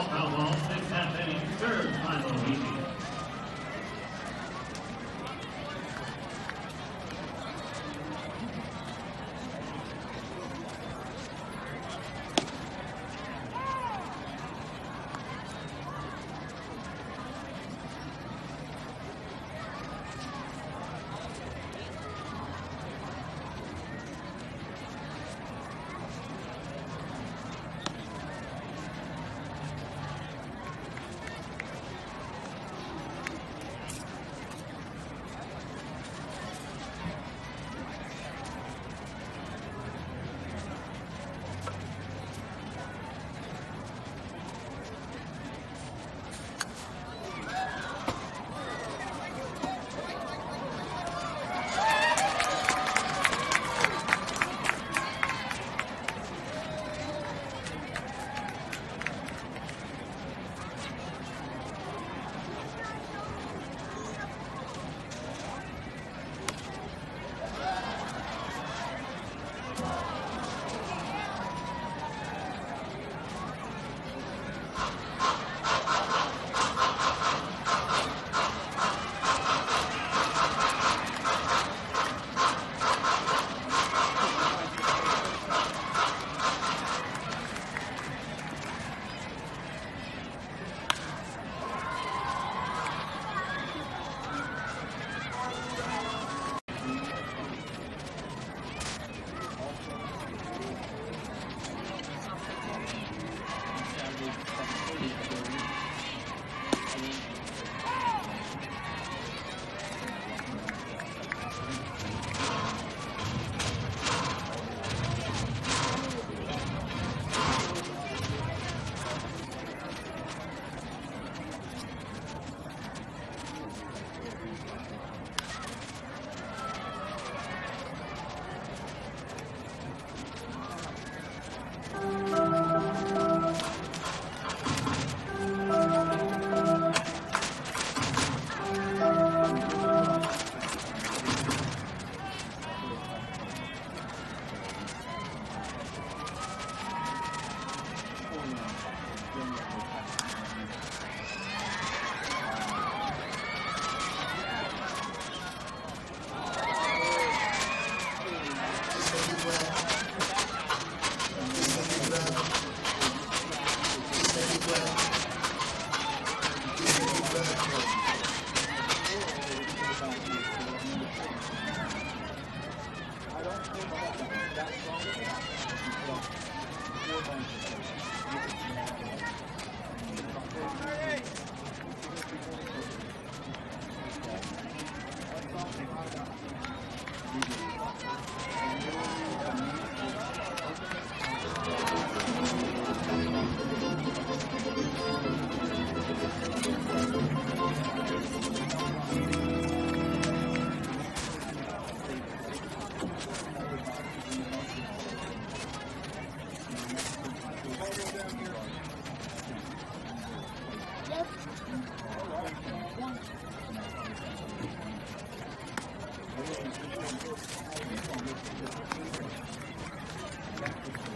Outlaw, six half inning, third, Milo Weedy. Thank you.